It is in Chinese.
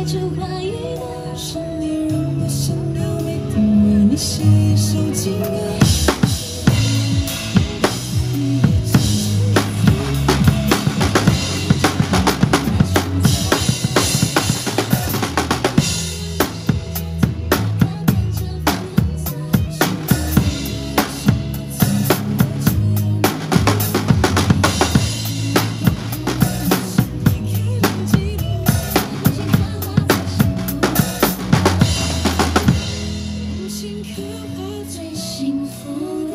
开出花一朵，是你让我心的。每天为你写一首情歌。幸福